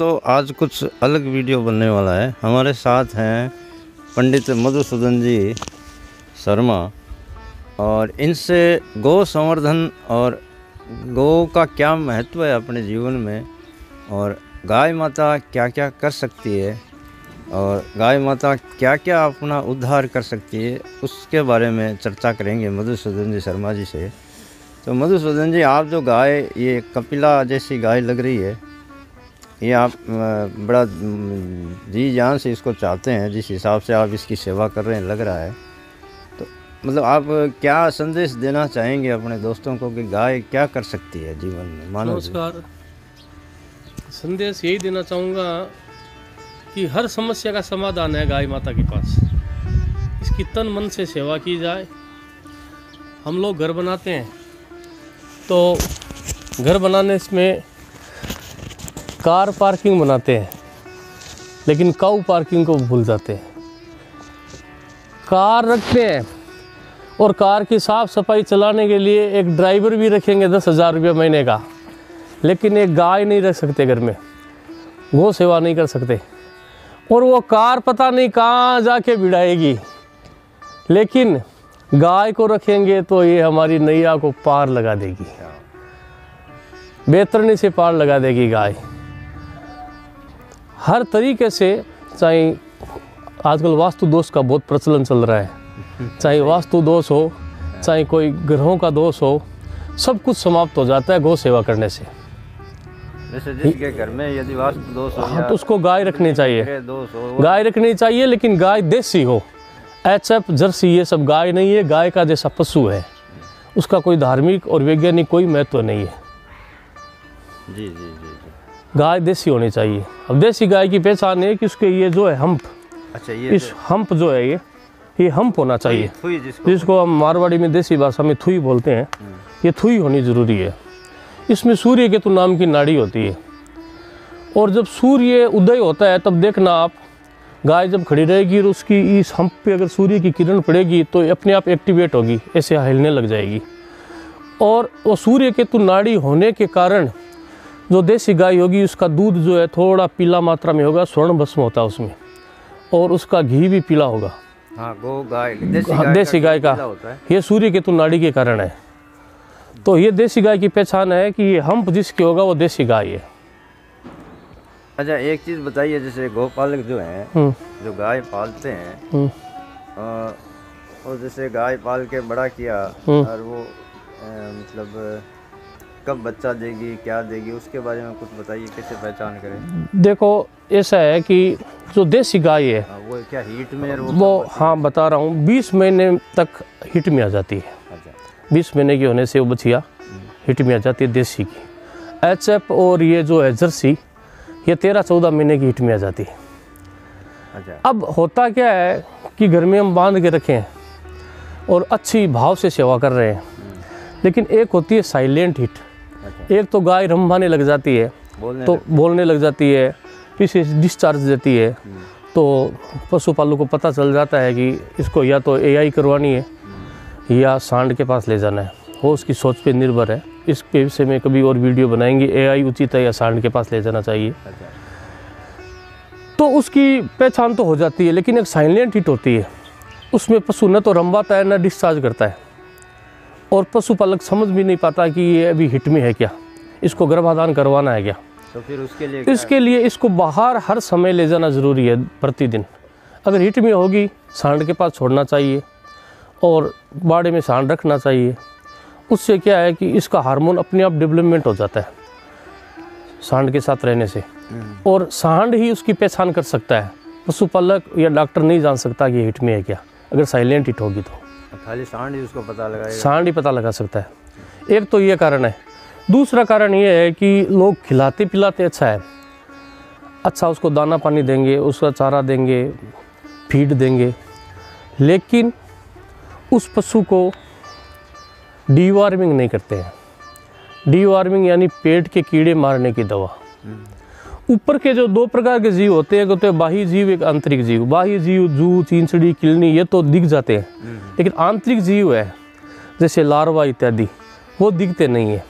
तो आज कुछ अलग वीडियो बनने वाला है। हमारे साथ हैं पंडित मधुसूदन जी शर्मा और इनसे गौ संवर्धन और गौ का क्या महत्व है अपने जीवन में और गाय माता क्या क्या कर सकती है और गाय माता क्या क्या अपना उद्धार कर सकती है, उसके बारे में चर्चा करेंगे मधुसूदन जी शर्मा जी से। तो मधुसूदन जी, आप जो गाय, ये कपिला जैसी गाय लग रही है ये आप बड़ा जी जान से इसको चाहते हैं, जिस हिसाब से आप इसकी सेवा कर रहे हैं, लग रहा है। तो मतलब आप क्या संदेश देना चाहेंगे अपने दोस्तों को कि गाय क्या कर सकती है जीवन में? मानव नमस्कार। संदेश यही देना चाहूँगा कि हर समस्या का समाधान है गाय माता के पास। इसकी तन मन से सेवा की जाए। हम लोग घर बनाते हैं तो घर बनाने में कार पार्किंग बनाते हैं, लेकिन काऊ पार्किंग को भूल जाते हैं। कार रखते हैं और कार की साफ़ सफ़ाई चलाने के लिए एक ड्राइवर भी रखेंगे दस हज़ार रुपये महीने का, लेकिन एक गाय नहीं रख सकते घर में, वो सेवा नहीं कर सकते। और वो कार पता नहीं कहाँ जाके भिड़ाएगी, लेकिन गाय को रखेंगे तो ये हमारी नैया को पार लगा देगी। बेतरनी से पार लगा देगी गाय। हर तरीके से चाहे आजकल वास्तु दोष का बहुत प्रचलन चल रहा है। चाहे वास्तु दोष हो चाहे कोई ग्रहों का दोष हो सब कुछ समाप्त हो जाता है गौ सेवा करने से। जैसे जिसके घर में यदि वास्तु दोष हो हाँ तो उसको गाय रखनी चाहिए। गाय रखनी चाहिए लेकिन गाय देसी हो। एच एफ़ जर्सी ये सब गाय नहीं है गाय का जैसा पशु है। उसका कोई धार्मिक और वैज्ञानिक कोई महत्व नहीं है। जी जी जी जी। गाय देसी होनी चाहिए। अब देसी गाय की पहचान है कि उसके ये जो है हम्प अच्छा ये इस हम्प जो है ये ये हम्प होना चाहिए। जिसको जिसको हम मारवाड़ी में देसी भाषा में थुई बोलते हैं ये थुई होनी ज़रूरी है। इसमें सूर्य केतु नाम की नाड़ी होती है। और जब सूर्य उदय होता है तब देखना आप गाय जब खड़ी रहेगी और उसकी इस हम्प पे अगर सूर्य की किरण पड़ेगी तो अपने आप एक्टिवेट होगी ऐसे हिलने लग जाएगी। और वो सूर्य केतु नाड़ी होने के कारण जो देसी गाय होगी उसका दूध जो है थोड़ा पीला मात्रा में होगा स्वर्ण भस्म होता है उसमें। और उसका घी भी पीला होगा। हाँ गो गाय देसी हाँ, गाय देसी गाय का। है। ये सूर्य केतु नाड़ी के कारण है। तो ये देसी गाय की पहचान है कि ये हम्प जिसकी होगा वो देसी गाय है। अच्छा एक चीज़ बताइए जैसे गौपालक जो हैं हम्म, जो गाय पालते हैं हम्म, और जैसे गाय पाल के बड़ा किया हम्म। और वो मतलब कब बच्चा देगी क्या देगी उसके बारे में कुछ बताइए कैसे पहचान करें? देखो ऐसा है कि जो देसी गाय है हाँ, वो क्या हीट में वो वो हाँ? बता रहा हूँ बीस महीने तक हिट में आ जाती है। अच्छा। बीस महीने की होने से वो बछिया हिट में आ जाती है देसी की। एच एफ़ और ये जो है जर्सी ये तेरह चौदह महीने की हिट में आ जाती है। अच्छा। अब होता क्या है कि घर में हम बाँध के रखे हैं और अच्छी भाव से सेवा कर रहे हैं। लेकिन एक होती है साइलेंट हिट एक तो गाय रंभाने लग जाती है बोलने तो बोलने लग जाती है पीछे डिस्चार्ज देती है तो पशुपालक को पता चल जाता है कि इसको या तो एआई करवानी है या सांड के पास ले जाना है। वो उसकी सोच पे निर्भर है। इस पे विषय में कभी और वीडियो बनाएँगे। एआई उचित है या सांड के पास ले जाना चाहिए। अच्छा। तो उसकी पहचान तो हो जाती है लेकिन एक साइलेंट हिट होती है। उसमें पशु न तो रंबाता है न डिस्चार्ज करता है। और पशुपालक समझ भी नहीं पाता कि ये अभी हिट में है क्या। इसको गर्भाधान करवाना है क्या। तो फिर उसके लिए इसके लिए इसको बाहर हर समय ले जाना ज़रूरी है प्रतिदिन। अगर हिट में होगी सांड के पास छोड़ना चाहिए और बाड़े में सांड रखना चाहिए। उससे क्या है कि इसका हार्मोन अपने आप डेवलपमेंट हो जाता है सांड के साथ रहने से। हम्म, और सांड ही उसकी पहचान कर सकता है। पशुपालक या डॉक्टर नहीं जान सकता कि हिट में है क्या। अगर साइलेंट हिट होगी तो। खाली सांड ही उसको पता लगाएगा। सांड ही पता लगा सकता है। एक तो ये कारण है। दूसरा कारण ये है कि लोग खिलाते पिलाते अच्छा है। अच्छा उसको दाना पानी देंगे उसका चारा देंगे फ़ीड देंगे। लेकिन उस पशु को डीवार्मिंग नहीं करते हैं। डीवार्मिंग यानी पेट के कीड़े मारने की दवा। ऊपर के जो दो प्रकार के जीव होते हैं एक होते हैं बाह्य जीव एक आंतरिक जीव। बाह्य जीव जू चिंचड़ी किलनी ये तो दिख जाते हैं। लेकिन आंतरिक जीव है जैसे लार्वा इत्यादि वो दिखते नहीं है।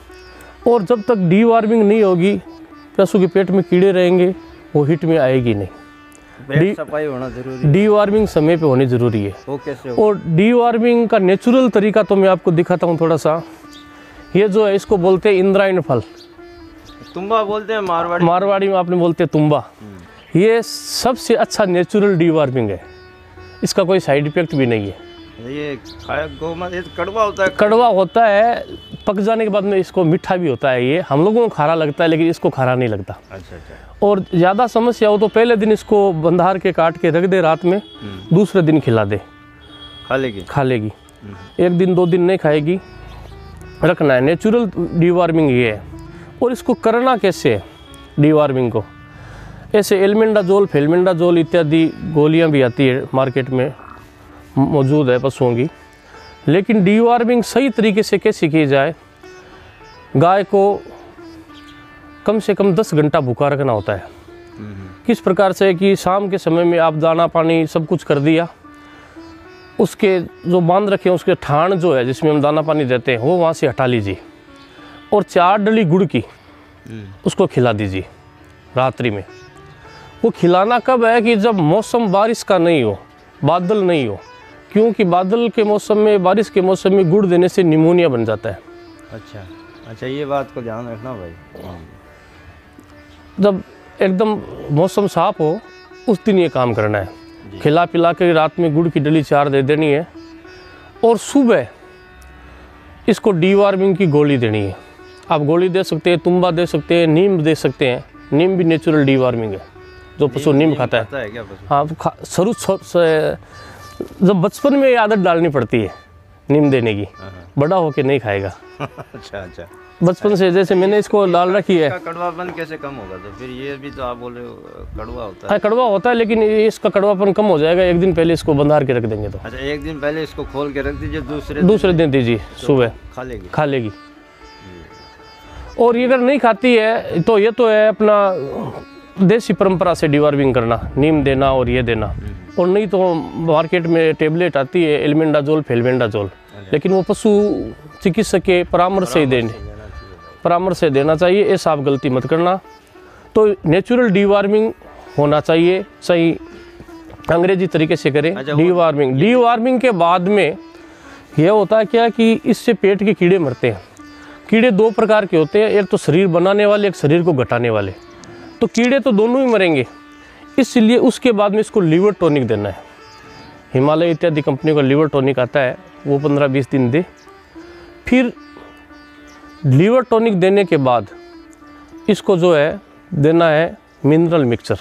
और जब तक डी वार्मिंग नहीं होगी पशु के पेट में कीड़े रहेंगे वो हिट में आएगी नहीं। डी- सफ़ाई होना ज़रूरी डी वार्मिंग समय पे होनी ज़रूरी है। और डी वार्मिंग का नेचुरल तरीका तो मैं आपको दिखाता हूँ थोड़ा सा। ये जो है इसको बोलते हैं इंद्रायण फल। तुम्बा बोलते हैं मारवाड़ी। मारवाड़ी में आपने बोलते हैं तुम्बा ये सबसे अच्छा नेचुरल डी वार्मिंग है। इसका कोई साइड इफ़ेक्ट भी नहीं है। ये खाया ये तो कड़वा होता है। कड़वा होता है पक जाने के बाद में इसको मीठा भी होता है ये। हम लोगों को खारा लगता है लेकिन इसको खारा नहीं लगता। अच्छा अच्छा। और ज़्यादा समस्या हो तो पहले दिन इसको बंधार के काट के रख दे रात में हम्म, दूसरे दिन खिला दे। खा लेगी? खा लेगी। एक दिन दो दिन नहीं खाएगी। रखना है। नेचुरल डीवार्मिंग ये है। और इसको करना कैसे है? डीवार्मिंग को। ऐसे एलमेंडाजोल, फेलमेंडाजोल इत्यादि गोलियाँ भी आती है मार्केट में, मौजूद है पशुओं की। लेकिन डीवार्मिंग सही तरीके से कैसे की जाए? गाय को कम से कम 10 घंटा भूखा रखना होता है। किस प्रकार से कि शाम के समय में आप दाना, पानी सब कुछ कर दिया, उसके जो बाँध रखे हैं, उसके ठाण जो है, जिसमें हम दाना, पानी देते हैं, वो वहाँ से हटा लीजिए। और चार डली गुड़ की उसको खिला दीजिए रात्रि में। वो खिलाना कब है कि जब मौसम बारिश का नहीं हो बादल नहीं हो? क्योंकि बादल के मौसम में बारिश के मौसम में गुड़ देने से निमोनिया बन जाता है। अच्छा अच्छा ये बात को ध्यान रखना भाई। जब एकदम मौसम साफ़ हो उस दिन ये काम करना है। खिला पिला के रात में गुड़ की डली चार दे देनी है और सुबह इसको डीवार्मिंग की गोली देनी है। आप गोली दे सकते हैं तुम्बा दे सकते हैं नीम दे सकते हैं। नीम भी नेचुरल डीवार्मिंग है। जो पशु नीम खाता है। खाता है क्या हाँ शुरू जब बचपन में आदत डालनी पड़ती है नीम देने की। हाँ, बड़ा होके नहीं खाएगा। अच्छा अच्छा। बचपन से जैसे मैंने इसको डाल रखी है। कड़वापन कैसे कम होगा? तो फिर ये भी तो आप बोल रहे हो कड़वा होता है हाँ। कड़वा होता है लेकिन इसका कड़वापन कम हो जाएगा। एक दिन पहले इसको बंधार के रख देंगे तो। अच्छा एक दिन पहले इसको खोल के रख दीजिए दूसरे दूसरे दिन दीजिए सुबह। खा लेगी। खा लेगी। और ये अगर नहीं खाती है तो ये तो है अपना देसी परंपरा से डिवार्विंग करना नीम देना और ये देना। और नहीं तो मार्केट में टेबलेट आती है एलमेंडाजोल फेलमेंडाजोल लेकिन वो पशु चिकित्सक के परामर्श से ही देने। परामर्श से देना चाहिए ऐसा आप गलती मत करना। तो नेचुरल डीवार्मिंग होना चाहिए सही अंग्रेज़ी तरीके से करें। अच्छा, डीवार्मिंग डीवार्मिंग के बाद में यह होता है क्या कि इससे पेट के कीड़े मरते हैं। कीड़े दो प्रकार के होते हैं, एक तो शरीर बनाने वाले, एक शरीर को घटाने वाले। तो कीड़े तो दोनों ही मरेंगे, इसलिए उसके बाद में इसको लीवर टॉनिक देना है। हिमालय इत्यादि कंपनी का लीवर टॉनिक आता है, वो पंद्रह बीस दिन दे। फिर लीवर टॉनिक देने के बाद इसको जो है, देना है मिनरल मिक्सचर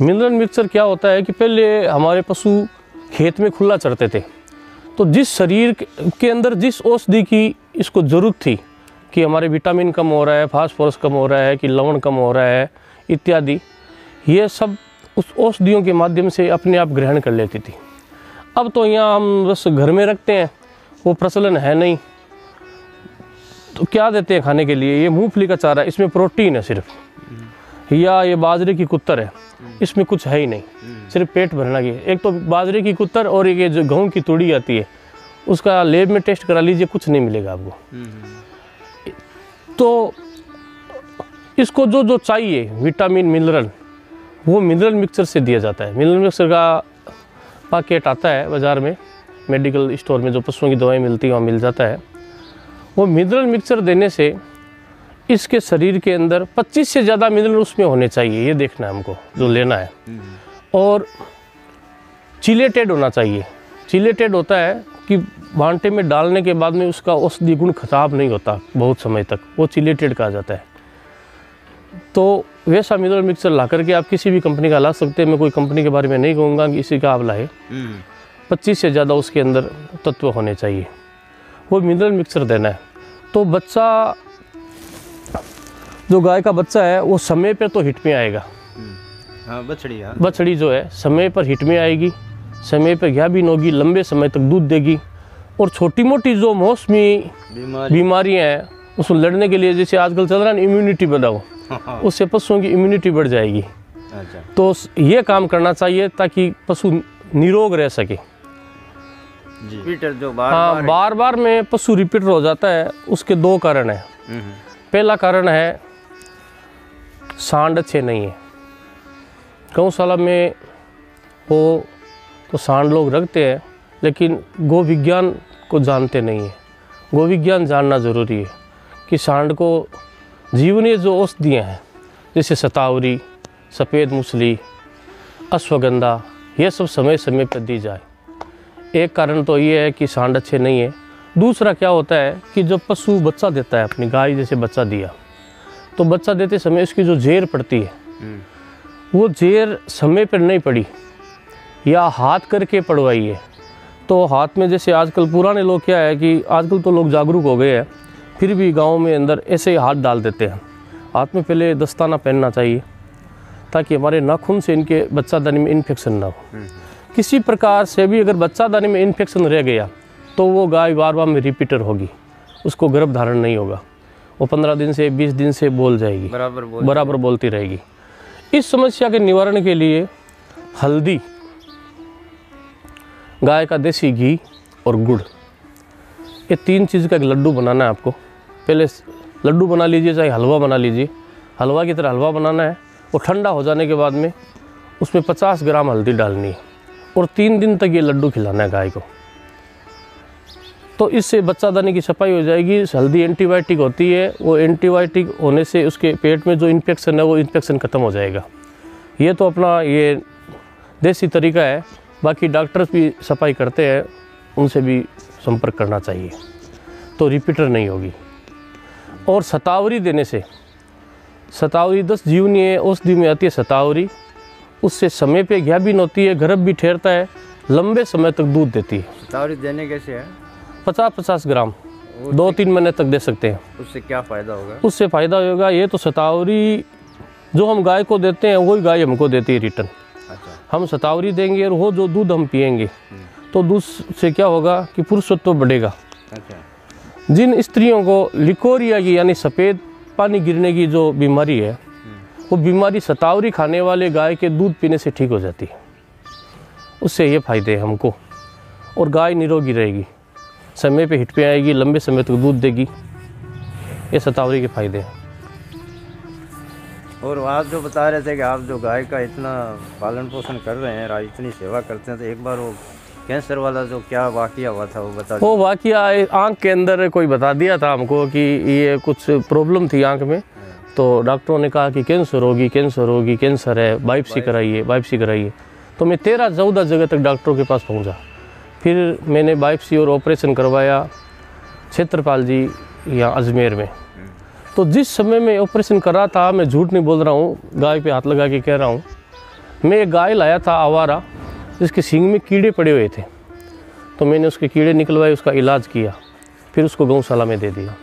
मिनरल मिक्सचर क्या होता है कि पहले हमारे पशु खेत में खुला चढ़ते थे तो जिस शरीर के- अंदर, जिस औषधि की इसको ज़रूरत थी कि हमारे विटामिन कम हो रहा है, फास्फोरस कम हो रहा है, कि लवण कम हो रहा है, इत्यादि। ये सब उस औषधियों के माध्यम से अपने आप ग्रहण कर लेती थी। अब तो यहाँ हम बस घर में रखते हैं, वो प्रचलन है नहीं। तो क्या देते हैं खाने के लिए? ये मूंगफली का चारा है इसमें प्रोटीन है सिर्फ़। या ये बाजरे की कुत्तर है, इसमें कुछ है ही नहीं। सिर्फ़ पेट भरना की एक तो बाजरे की कुत्तर और एक ये जो गेहूँ की तूड़ी आती है, उसका लेब में टेस्ट करा लीजिए, कुछ नहीं मिलेगा आपको। तो इसको जो जो चाहिए विटामिन मिनरल वो मिनरल मिक्सचर से दिया जाता है। मिनरल मिक्सचर का पैकेट आता है बाज़ार में मेडिकल स्टोर में जो पशुओं की दवाई मिलती है वहाँ मिल जाता है। वो मिनरल मिक्सचर देने से इसके शरीर के अंदर 25 से ज़्यादा मिनरल उसमें होने चाहिए ये देखना है हमको जो लेना है। और चिलेटेड होना चाहिए। चिलेटेड होता है कि भांटे में डालने के बाद में उसका औषधि गुण खराब नहीं होता बहुत समय तक। वो चिलेटेड कहा जाता है। तो वैसा मिनरल मिक्सचर ला करके आप किसी भी कंपनी का ला सकते हैं। मैं कोई कंपनी के बारे में नहीं कहूँगा कि इसी का आप लाए। पच्चीस से ज़्यादा उसके अंदर तत्व होने चाहिए। वो मिनरल मिक्सचर देना है। तो बच्चा जो गाय का बच्चा है वो समय पर तो हिट में आएगा। हाँ बछड़ी हाँ। बछड़ी जो है समय पर हिट में आएगी। समय पर गाभिन होगी लंबे समय तक दूध देगी। और छोटी मोटी जो मौसमी बीमारी। बीमारियाँ हैं उसको लड़ने के लिए जैसे आजकल चल रहा है इम्यूनिटी बढ़ाओ। उससे पशुओं की इम्यूनिटी बढ़ जाएगी। अच्छा। तो ये काम करना चाहिए ताकि पशु निरोग रह सके। जी। जो बार हाँ बार बार बार में पशु रिपीट हो जाता है उसके दो कारण हैं। हम्म, पहला कारण है सांड अच्छे नहीं है। गौशाला में वो तो सांड लोग रखते हैं लेकिन गो विज्ञान को जानते नहीं हैं। गो विज्ञान जानना ज़रूरी है कि सांड को जीवनीय जो औषधियाँ हैं जैसे सतावरी सफ़ेद मूसली अश्वगंधा ये सब समय समय पर दी जाए। एक कारण तो ये है कि सांड अच्छे नहीं है। दूसरा क्या होता है कि जब पशु बच्चा देता है अपनी गाय जैसे बच्चा दिया तो बच्चा देते समय उसकी जो जेर पड़ती है वो जेर समय पर नहीं पड़ी। या हाथ करके है तो हाथ में जैसे आजकल पुराने लोग क्या है कि आजकल तो लोग जागरूक हो गए हैं फिर भी गाँव में अंदर ऐसे ही हाथ डाल देते हैं। हाथ में पहले दस्ताना पहनना चाहिए ताकि हमारे नाखून से इनके बच्चादानी में इन्फेक्शन ना हो। किसी प्रकार से भी अगर बच्चादानी में इन्फेक्शन रह गया तो वो गाय बार बार में रिपीटर होगी उसको गर्भ धारण नहीं होगा। वो पंद्रह दिन से बीस दिन से बोल जाएगी। बराबर बोल बराबर बोलती रहेगी। इस समस्या के निवारण के लिए हल्दी गाय का देसी घी और गुड़। ये तीन चीज़ का एक लड्डू बनाना है आपको। पहले लड्डू बना लीजिए, चाहे हलवा बना लीजिए। हलवा की तरह हलवा बनाना है वो ठंडा हो जाने के बाद में उसमें 50 ग्राम हल्दी डालनी है और तीन दिन तक ये लड्डू खिलाना है गाय को। तो इससे बच्चादानी की सफ़ाई हो जाएगी हल्दी एंटीबायोटिक होती है, वो एंटीबायोटिक होने से उसके पेट में जो इन्फेक्शन है, वो इन्फेक्शन ख़त्म हो जाएगा। ये तो अपना ये देसी तरीका है बाकी डॉक्टर्स भी सफ़ाई करते हैं उनसे भी संपर्क करना चाहिए तो रिपीटर नहीं होगी। और सतावरी देने से सतावरी दस जीवनीय औषधि में आती है सतावरी उससे समय पे ज्ञाबिन होती है गर्भ भी ठहरता है लंबे समय तक दूध देती है। सतावरी देने कैसे है? पचास पचास ग्राम दो तीन महीने तक दे सकते हैं। उससे क्या फ़ायदा होगा? उससे फ़ायदा होगा ये तो सतावरी जो हम गाय को देते हैं वही गाय हमको देती है रिटर्न हम सतावरी देंगे और वो जो दूध हम पिएँगे तो दूध से क्या होगा कि पुरुषत्व बढ़ेगा। अच्छा। जिन स्त्रियों को लिकोरिया की यानी सफ़ेद पानी गिरने की जो बीमारी है वो बीमारी सतावरी खाने वाले गाय के दूध पीने से ठीक हो जाती है। उससे ये फ़ायदे हैं हमको और गाय निरोगी रहेगी समय पे हिट पे आएगी लंबे समय तक दूध देगी। ये सतावरी के फ़ायदे हैं। और आप जो बता रहे थे कि आप जो गाय का इतना पालन पोषण कर रहे हैं इतनी सेवा करते हैं तो एक बार वो कैंसर वाला जो क्या वाकया हुआ था वो बता वो वाकया आँख के अंदर कोई बता दिया था हमको कि ये कुछ प्रॉब्लम थी आँख में? तो डॉक्टरों ने कहा कि कैंसर होगी कैंसर होगी कैंसर है बाइपसी कराइए बाइपसी कराइए। तो मैं तेरह चौदह जगह तक डॉक्टरों के पास पहुँचा। फिर मैंने बाइपसी और ऑपरेशन करवाया क्षेत्रपाल जी यहाँ अजमेर में। तो जिस समय मैं ऑपरेशन कर रहा था मैं झूठ नहीं बोल रहा हूँ गाय पे हाथ लगा के कह रहा हूँ। मैं एक गाय लाया था आवारा जिसके सींग में कीड़े पड़े हुए थे। तो मैंने उसके कीड़े निकलवाए उसका इलाज किया फिर उसको गौशाला में दे दिया।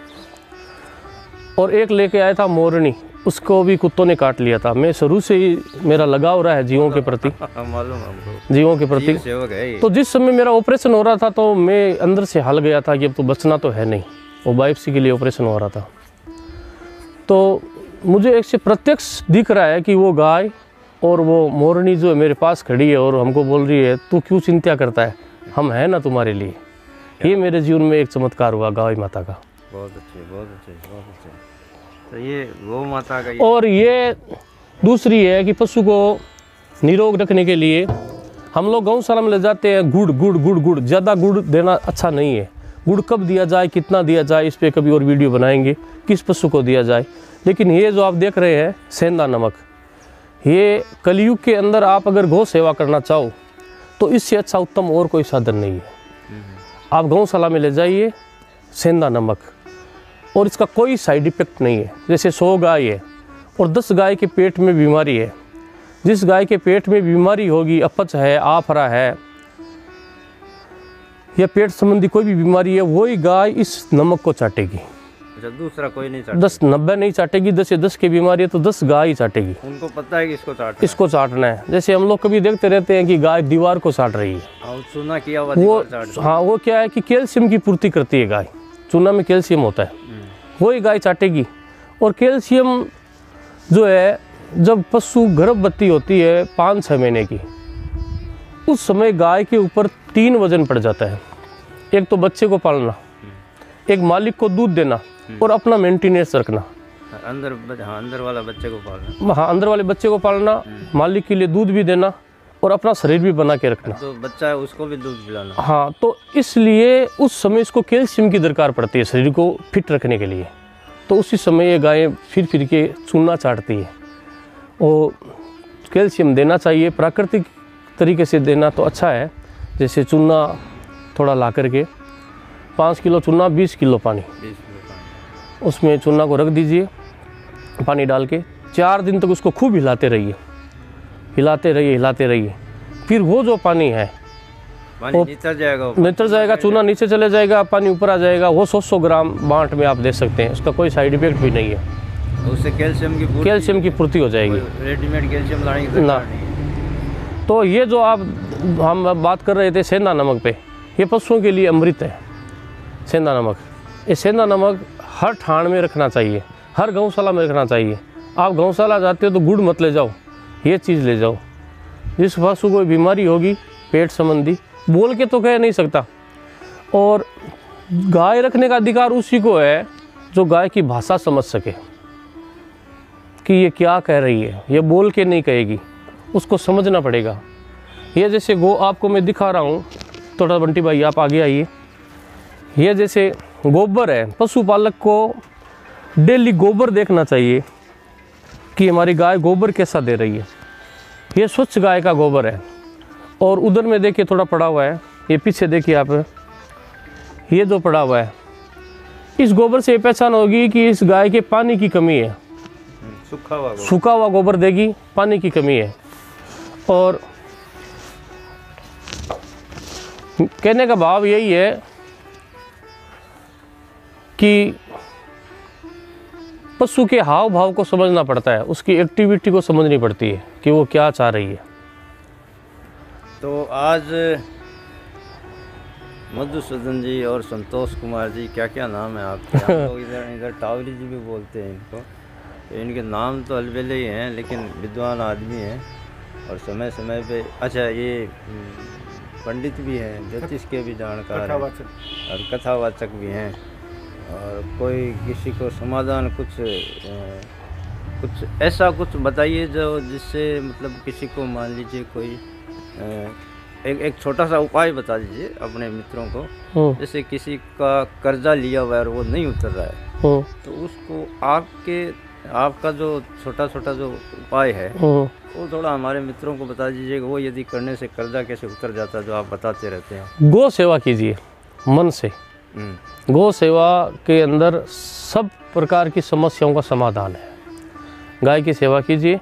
और एक लेके आया था मोरनी उसको भी कुत्तों ने काट लिया था। मैं शुरू से ही मेरा लगाव रहा है जीवों के प्रति। जीवों के प्रति। तो जिस समय मेरा ऑपरेशन हो रहा था तो मैं अंदर से हल गया था कि अब तो बचना तो है नहीं। वो बाइपसी के लिए ऑपरेशन हो रहा था। तो मुझे एक से प्रत्यक्ष दिख रहा है कि वो गाय और वो मोरनी जो है मेरे पास खड़ी है और हमको बोल रही है तू क्यों चिंता करता है? हम हैं ना तुम्हारे लिए. ये मेरे जीवन में एक चमत्कार हुआ गाय माता का। बहुत अच्छे बहुत अच्छे बहुत अच्छे। तो ये गौ माता का ये और ये दूसरी है कि पशु को निरोग रखने के लिए हम लोग गौशाला में ले जाते हैं गुड़ गुड़ गुड़ गुड़। ज़्यादा गुड़ देना अच्छा नहीं है। गुड़ कब दिया जाए, कितना दिया जाए, इस पर कभी और वीडियो बनाएँगे, किस पशु को दिया जाए। लेकिन ये जो आप देख रहे हैं, सेंधा नमक, ये कलयुग के अंदर आप अगर गौ सेवा करना चाहो तो इससे अच्छा उत्तम और कोई साधन नहीं है। आप गौशाला में ले जाइए, सेंधा नमक, और इसका कोई साइड इफ़ेक्ट नहीं है। जैसे सौ गाय है, और दस गाय के पेट में बीमारी है। जिस गाय के पेट में बीमारी होगी, अपच है, आफरा है या पेट संबंधी कोई भी बीमारी है वही गाय इस नमक को चाटेगी। अच्छा दूसरा कोई नहीं दस नब्बे नहीं चाटेगी दस या दस की बीमारी है तो दस गाय ही चाटेगी। उनको पता है कि इसको चाटना इसको चाटना है। जैसे हम लोग कभी देखते रहते हैं कि गाय दीवार को चाट रही है। है। चूना किया हुआ वो हाँ। वो क्या है कि कैल्शियम की पूर्ति करती है गाय। चूना में कैल्शियम होता है। वही गाय चाटेगी। और कैल्शियम जो है जब पशु गर्भवती होती है पाँच छः महीने की उस समय गाय के ऊपर तीन वज़न पड़ जाता है। एक तो बच्चे को पालना एक मालिक को दूध देना और अपना मेंटेनेंस रखना। अंदर हाँ अंदर वाला बच्चे को पालना। हाँ अंदर वाले बच्चे को पालना मालिक के लिए दूध भी देना और अपना शरीर भी बना के रखना। तो बच्चा है उसको भी दूध पिलाना। हाँ तो इसलिए उस समय इसको कैल्शियम की दरकार पड़ती है शरीर को फिट रखने के लिए। तो उसी समय ये गायें फिर फिर के चूना चाटती है। और कैल्शियम देना चाहिए प्राकृतिक तरीके से देना तो अच्छा है। जैसे चूना थोड़ा ला करके पाँच किलो चूना बीस किलो पानी। उसमें चूना को रख दीजिए पानी डाल के। चार दिन तक उसको खूब हिलाते रहिए। हिलाते रहिए हिलाते रहिए। फिर वो जो पानी है पानी नीचे जाएगा। नीचे जाएगा चूना नीचे चले जाएगा पानी ऊपर आ जाएगा वो सौ सौ ग्राम बांट में आप दे सकते हैं। उसका कोई साइड इफ़ेक्ट भी नहीं है। उससे कैल्शियम की कैल्शियम की पूर्ति हो जाएगी। रेडीमेड कैल्शियम लाने की ना। तो ये जो आप, हम बात कर रहे थे सेंधा नमक पे, ये पशुओं के लिए अमृत है, सेंधा नमक। ये सेंधा नमक हर ठाण में रखना चाहिए, हर गौशाला में रखना चाहिए। आप गौशाला जाते हो तो गुड़ मत ले जाओ, ये चीज़ ले जाओ। जिस पशु को बीमारी होगी, पेट संबंधी, बोल के तो कह नहीं सकता। और गाय रखने का अधिकार उसी को है, जो गाय की भाषा समझ सके, कि ये क्या कह रही है, ये बोल के नहीं कहेगी। उसको समझना पड़ेगा। ये जैसे गो आपको मैं दिखा रहा हूँ थोड़ा बंटी भाई आप आगे आइए। यह जैसे गोबर है पशुपालक को डेली गोबर देखना चाहिए कि हमारी गाय गोबर कैसा दे रही है। ये स्वच्छ गाय का गोबर है। और उधर में देखिए थोड़ा पड़ा हुआ है ये पीछे देखिए आप। ये जो पड़ा हुआ है इस गोबर से ये पहचान होगी कि इस गाय के पानी की कमी है। सूखा हुआ सूखा हुआ गोबर देगी पानी की कमी है। और कहने का भाव यही है कि पशु के हाव भाव को समझना पड़ता है उसकी एक्टिविटी को समझनी पड़ती है कि वो क्या चाह रही है। तो आज मधुसूदन जी और संतोष कुमार जी क्या क्या नाम है आपके? हम लोग इधर इधर टावरी जी भी बोलते हैं इनको। तो इनके नाम तो अलबेले ही हैं लेकिन विद्वान आदमी हैं। और समय समय पे अच्छा ये हम्म, पंडित भी हैं ज्योतिष के भी जानकार हैं। और कथावाचक भी हैं। और कोई किसी को समाधान कुछ कुछ ऐसा कुछ बताइए जो जिससे मतलब किसी को मान लीजिए कोई एक एक छोटा सा उपाय बता दीजिए अपने मित्रों को। जैसे किसी का कर्जा लिया हुआ है और वो नहीं उतर रहा है। तो उसको आपके आपका जो छोटा छोटा जो उपाय है। वो थोड़ा हमारे मित्रों को बता दीजिए वो यदि करने से कर्जा कैसे उतर जाता है जो आप बताते रहते हैं। गो सेवा कीजिए मन से। हम्म, गो सेवा के अंदर सब प्रकार की समस्याओं का समाधान है। गाय की सेवा कीजिए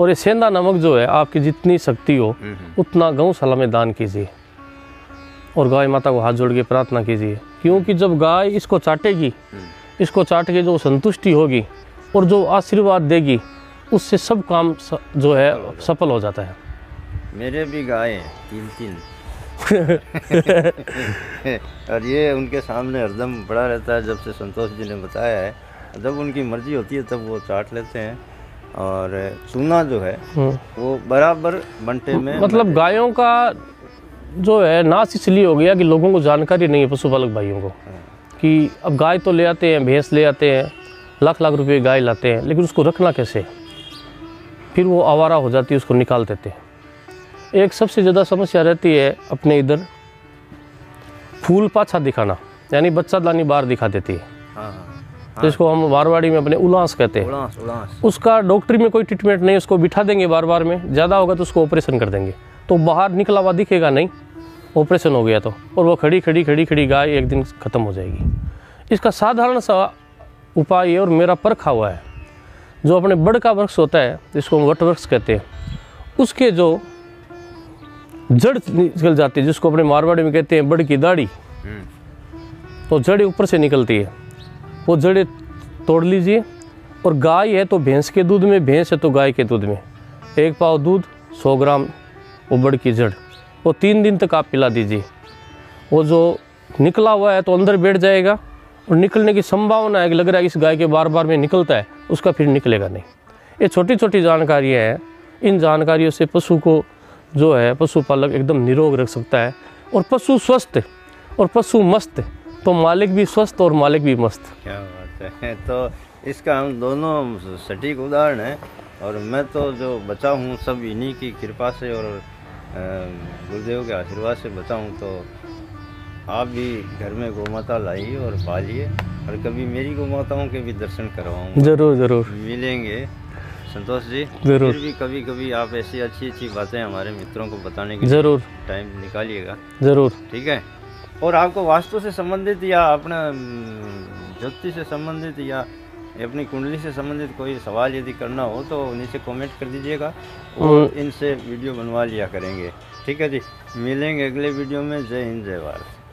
और ये सेंधा नमक जो है आपकी जितनी शक्ति हो हम्म, हम्म, उतना गौशाला में दान कीजिए। और गाय माता को हाथ जोड़ के प्रार्थना कीजिए क्योंकि जब गाय इसको चाटेगी। इसको चाट के जो संतुष्टि होगी और जो आशीर्वाद देगी उससे सब काम स- जो है सफल हो जाता है। मेरे भी गाय हैं तीन तीन और ये उनके सामने हरदम बड़ा रहता है जब से संतोष जी ने बताया है। जब उनकी मर्ज़ी होती है तब वो चाट लेते हैं। और चूना जो है हम्म। वो बराबर बंटे में मतलब गायों का जो है नाश इसलिए हो गया कि लोगों को जानकारी नहीं है पशुपालक भाइयों को। कि अब गाय तो ले आते हैं भैंस ले आते हैं लाख लाख रुपए गाय लाते हैं लेकिन उसको रखना कैसे? फिर वो आवारा हो जाती है उसको निकाल देते हैं। एक सबसे ज़्यादा समस्या रहती है अपने इधर फूल पाछा दिखाना यानी बच्चा दानी बाहर दिखा देती है। हाँ हाँ जिसको हम मारवाड़ी में अपने उलास कहते हैं। उसका डॉक्टरी में कोई ट्रीटमेंट नहीं उसको बिठा देंगे बार बार में ज़्यादा होगा तो उसको ऑपरेशन कर देंगे। तो बाहर निकला हुआ दिखेगा नहीं ऑपरेशन हो गया तो और वो खड़ी खड़ी खड़ी खड़ी गाय एक दिन ख़त्म हो जाएगी। इसका साधारण सा उपाय है और मेरा परखा हुआ है। जो अपने बड़ का वृक्ष होता है, जिसको हम वट वृक्ष कहते हैं, उसके जो जड़ निकल जाती है, जिसको अपने मारवाड़ी में कहते हैं बड़ की दाढ़ी तो जड़ें ऊपर से निकलती है। वो जड़ें तोड़ लीजिए, और गाय है तो भैंस के दूध में, भैंस है तो गाय के दूध में। एक पाव दूध, सौ ग्राम उबड़ की जड़। वो तीन दिन तक आप पिला दीजिए। वो जो निकला हुआ है तो अंदर बैठ जाएगा और निकलने की संभावना है कि लग रहा है इस गाय के बार बार में निकलता है, उसका फिर निकलेगा नहीं। ये छोटी छोटी जानकारियाँ हैं। इन जानकारियों से पशु को जो है, पशुपालक एकदम निरोग रख सकता है। और पशु स्वस्थ और पशु मस्त तो मालिक भी स्वस्थ और मालिक भी मस्त। क्या बात है। तो इसका हम दोनों सटीक उदाहरण है और मैं तो जो बचा हूँ सब इन्हीं की कृपा से और गुरुदेव के आशीर्वाद से बचा हूँ तो आप भी घर में गौ माता लाइए और पालिए और कभी मेरी गौ माताओं के भी दर्शन करवाऊँगा। ज़रूर ज़रूर। मिलेंगे। संतोष जी ज़रूर। फिर भी कभी कभी आप ऐसी अच्छी अच्छी बातें हमारे मित्रों को बताने की ज़रूर। टाइम निकालिएगा। ज़रूर। ठीक है? और आपको वास्तु से संबंधित या अपना हम्म, ज्योतिष से संबंधित या अपनी कुंडली से संबंधित कोई सवाल यदि करना हो तो नीचे कमेंट कर दीजिएगा और इनसे वीडियो बनवा लिया करेंगे। ठीक है जी? मिलेंगे अगले वीडियो में। जय हिंद जय भारत।